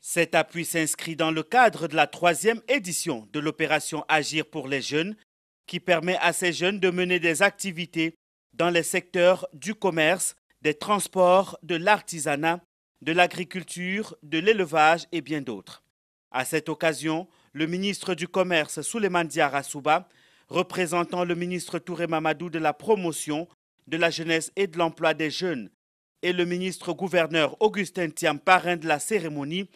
Cet appui s'inscrit dans le cadre de la troisième édition de l'opération Agir pour les jeunes, qui permet à ces jeunes de mener des activités dans les secteurs du commerce, des transports, de l'artisanat, de l'agriculture, de l'élevage et bien d'autres. À cette occasion, le ministre du Commerce, Souleymane Diara Souba, représentant le ministre Touré Mamadou de la promotion, de la jeunesse et de l'emploi des jeunes, et le ministre gouverneur Augustin Thiam, parrain de la cérémonie,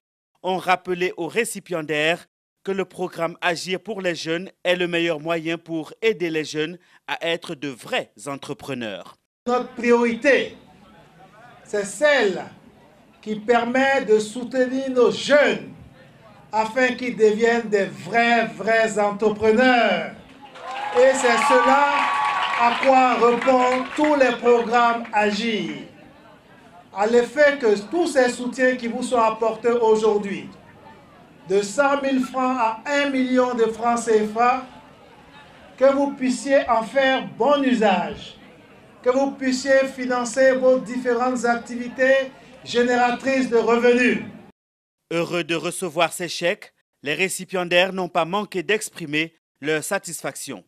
ont rappelé aux récipiendaires que le programme Agir pour les jeunes est le meilleur moyen pour aider les jeunes à être de vrais entrepreneurs. Notre priorité, c'est celle qui permet de soutenir nos jeunes afin qu'ils deviennent des vrais, vrais entrepreneurs. Et c'est cela à quoi répondent tous les programmes Agir. À l'effet que tous ces soutiens qui vous sont apportés aujourd'hui, de 100 000 francs à 1 million de francs CFA, que vous puissiez en faire bon usage, que vous puissiez financer vos différentes activités génératrices de revenus. Heureux de recevoir ces chèques, les récipiendaires n'ont pas manqué d'exprimer leur satisfaction.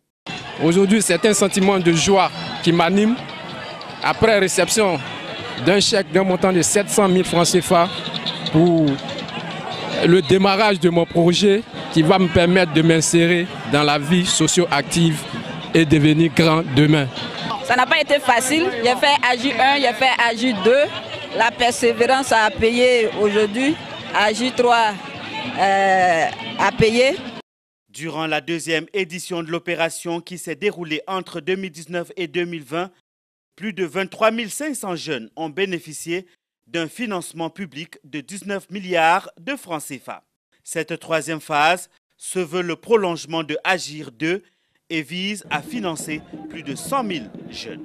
Aujourd'hui, c'est un sentiment de joie qui m'anime. Après réception d'un chèque d'un montant de 700 000 francs CFA pour le démarrage de mon projet qui va me permettre de m'insérer dans la vie socio-active et devenir grand demain. Ça n'a pas été facile. J'ai fait Agir 1, j'ai fait Agir 2. La persévérance a payé aujourd'hui. Agir 3 euh, a payé. Durant la deuxième édition de l'opération qui s'est déroulée entre 2019 et 2020, plus de 23 500 jeunes ont bénéficié d'un financement public de 19 milliards de francs CFA. Cette troisième phase se veut le prolongement de Agir 2 et vise à financer plus de 100 000 jeunes.